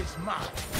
is.